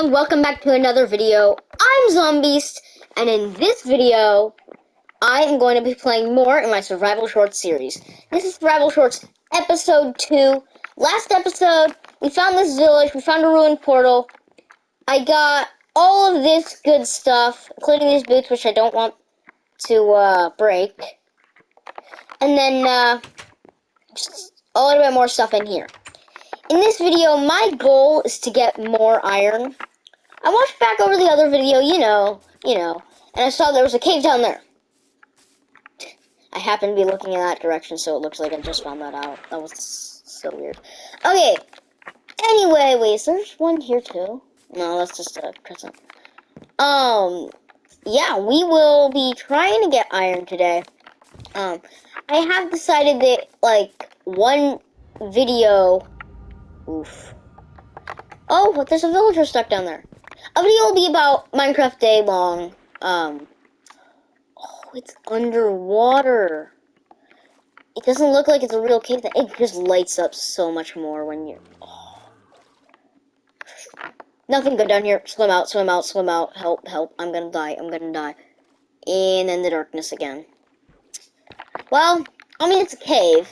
everyone, welcome back to another video. I'm Zombeast, and in this video, I am going to be playing more in my Survival Shorts series. This is Survival Shorts Episode 2. Last episode, we found this village, we found a ruined portal. I got all of this good stuff, including these boots, which I don't want to uh, break. And then, uh, just a little bit more stuff in here. In this video, my goal is to get more iron. I watched back over the other video, you know, you know, and I saw there was a cave down there. I happen to be looking in that direction, so it looks like I just found that out. That was so weird. Okay. Anyway, wait, is there one here too? No, that's just a crescent. Um, yeah, we will be trying to get iron today. Um, I have decided that, like, one video Oof. Oh, there's a villager stuck down there. A video will be about Minecraft Day long. Um. Oh, it's underwater. It doesn't look like it's a real cave. It just lights up so much more when you're. Oh. Nothing good down here. Swim out, swim out, swim out. Help, help. I'm gonna die. I'm gonna die. And then the darkness again. Well, I mean, it's a cave.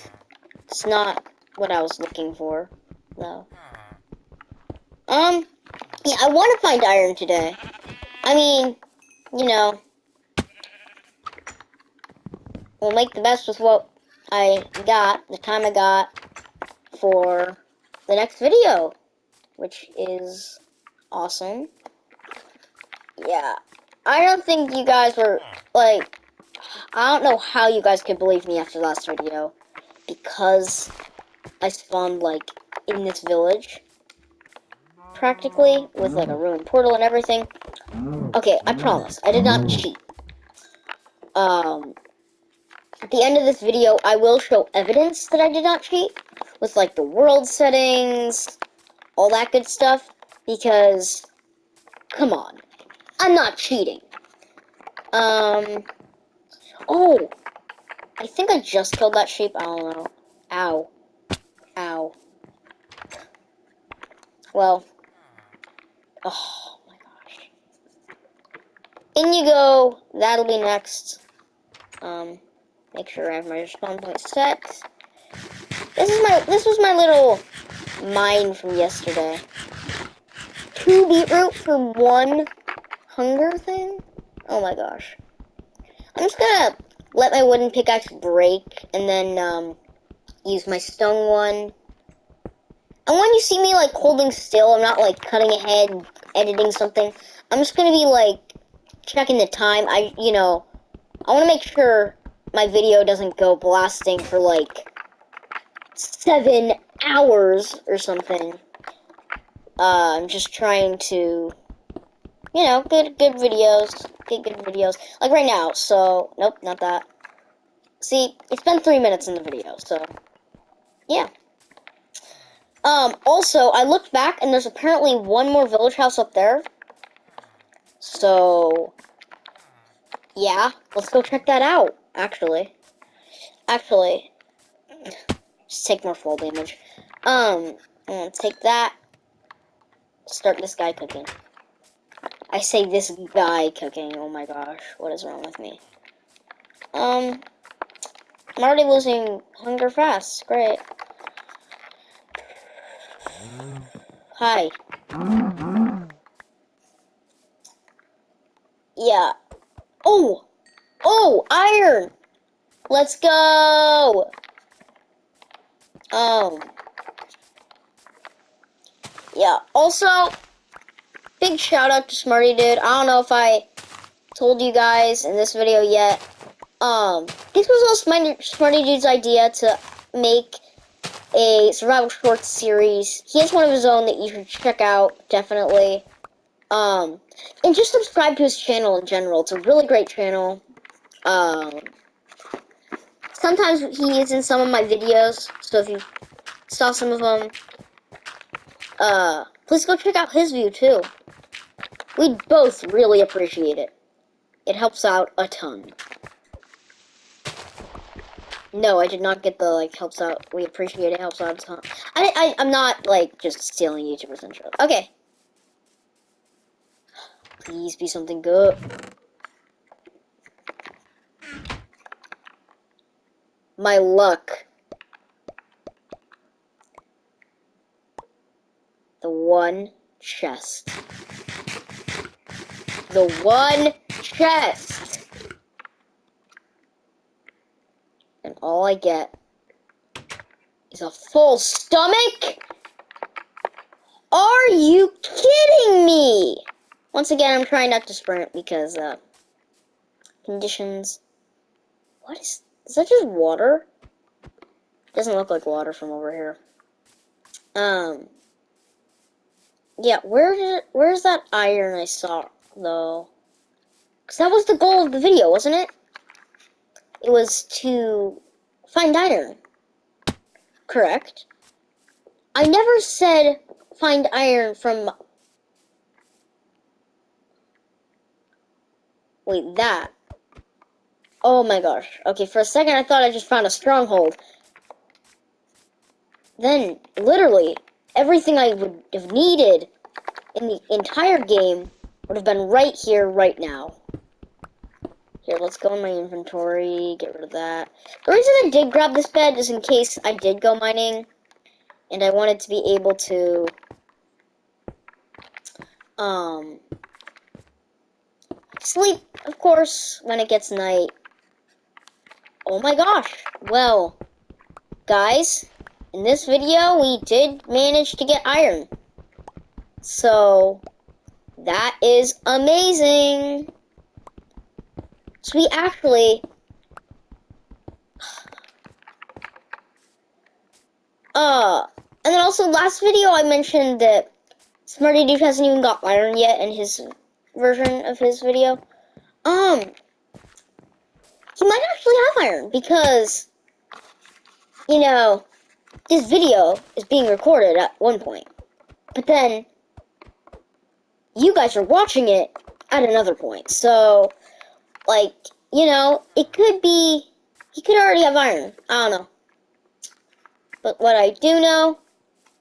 It's not what I was looking for though. Um, yeah, I want to find iron today. I mean, you know, we'll make the best with what I got, the time I got for the next video, which is awesome. Yeah, I don't think you guys were, like, I don't know how you guys could believe me after last video, because I spawned, like, in this village. Practically, with like a ruined portal and everything. Okay, I promise. I did not cheat. Um, at the end of this video, I will show evidence that I did not cheat. With like the world settings, all that good stuff. Because, come on. I'm not cheating. Um, oh, I think I just killed that sheep. I don't know. Ow. Ow. Well, oh my gosh. In you go. That'll be next. Um, make sure I have my respawn point set. This is my, this was my little mine from yesterday. Two beetroot for one hunger thing? Oh my gosh. I'm just gonna let my wooden pickaxe break and then, um, use my stone one and when you see me, like, holding still, I'm not, like, cutting ahead, editing something. I'm just gonna be, like, checking the time. I, you know, I want to make sure my video doesn't go blasting for, like, seven hours or something. Uh, I'm just trying to, you know, good, good videos, get good videos. Like right now, so, nope, not that. See, it's been three minutes in the video, so, yeah. Um, also, I looked back and there's apparently one more village house up there. So, yeah, let's go check that out, actually. Actually, just take more fall damage. Um, take that. Start this guy cooking. I say this guy cooking. Oh my gosh, what is wrong with me? Um, I'm already losing hunger fast. Great. Hi. Yeah. Oh! Oh! Iron! Let's go! Um. Yeah. Also, big shout out to Smarty Dude. I don't know if I told you guys in this video yet. Um, this was also Smarty Dude's idea to make a survival shorts series. He has one of his own that you should check out, definitely. Um, and just subscribe to his channel in general. It's a really great channel. Um, sometimes he is in some of my videos, so if you saw some of them, uh, please go check out his view too. We'd both really appreciate it. It helps out a ton. No, I did not get the, like, helps out. We appreciate it, helps out ton. I, I, I'm not, like, just stealing YouTubers' intro. Okay. Please be something good. My luck. The one chest. The one chest. And all I get is a full stomach? Are you kidding me? Once again, I'm trying not to sprint because, uh, conditions. What is, is that just water? Doesn't look like water from over here. Um, yeah, where did, where's that iron I saw, though? Because that was the goal of the video, wasn't it? It was to find iron. Correct. I never said find iron from Wait, that. Oh my gosh. Okay, for a second I thought I just found a stronghold. Then, literally, everything I would have needed in the entire game would have been right here, right now. Here, let's go in my inventory, get rid of that. The reason I did grab this bed is in case I did go mining, and I wanted to be able to, um, sleep, of course, when it gets night. Oh my gosh. Well, guys, in this video, we did manage to get iron. So, that is amazing. So we actually... Uh, and then also last video I mentioned that Smarty Dude hasn't even got iron yet in his version of his video, um, he might actually have iron because, you know, this video is being recorded at one point, but then you guys are watching it at another point. So, like, you know, it could be, he could already have iron. I don't know. But what I do know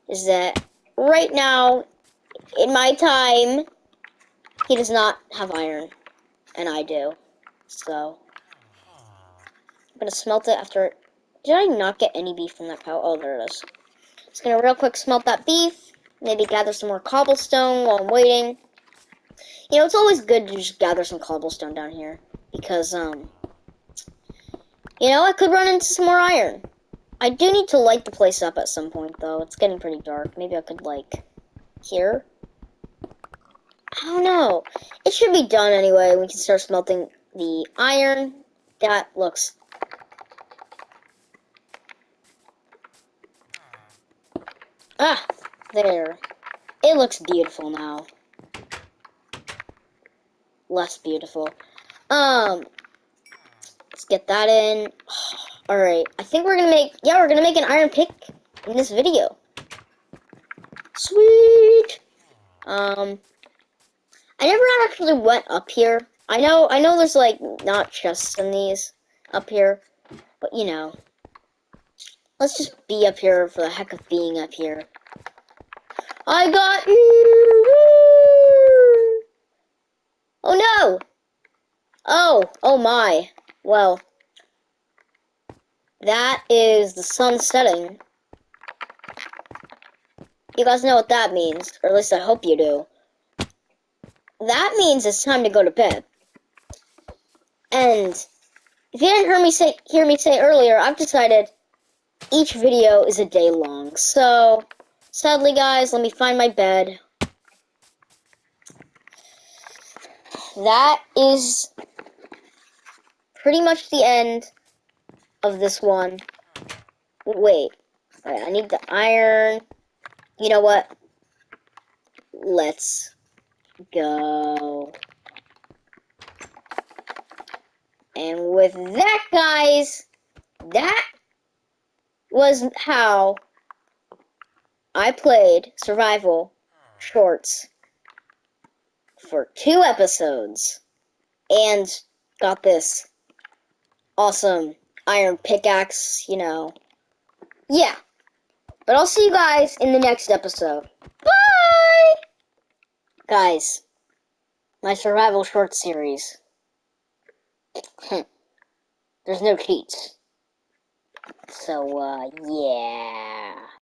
is that right now, in my time, he does not have iron, and I do. So, I'm gonna smelt it after. Did I not get any beef from that cow? Oh, there it is. Just gonna real quick smelt that beef. Maybe gather some more cobblestone while I'm waiting. You know, it's always good to just gather some cobblestone down here because, um, you know, I could run into some more iron. I do need to light the place up at some point, though. It's getting pretty dark. Maybe I could, like, here. I don't know. It should be done anyway. We can start smelting the iron. That looks... Ah, there. It looks beautiful now. Less beautiful. Um, let's get that in. Alright, I think we're gonna make, yeah, we're gonna make an iron pick in this video. Sweet! Um, I never actually went up here. I know, I know there's like not chests in these up here, but you know, let's just be up here for the heck of being up here. I got you! Oh no! Oh, oh my. Well, that is the sun setting. You guys know what that means, or at least I hope you do that means it's time to go to bed. And if you didn't hear me say hear me say earlier, I've decided each video is a day long. So sadly guys, let me find my bed. That is pretty much the end of this one. Wait. I need the iron. You know what? Let's go. And with that, guys, that was how I played Survival Shorts for two episodes and got this awesome iron pickaxe, you know. Yeah. But I'll see you guys in the next episode. Bye! Guys, my survival short series. There's no cheats. So, uh, yeah.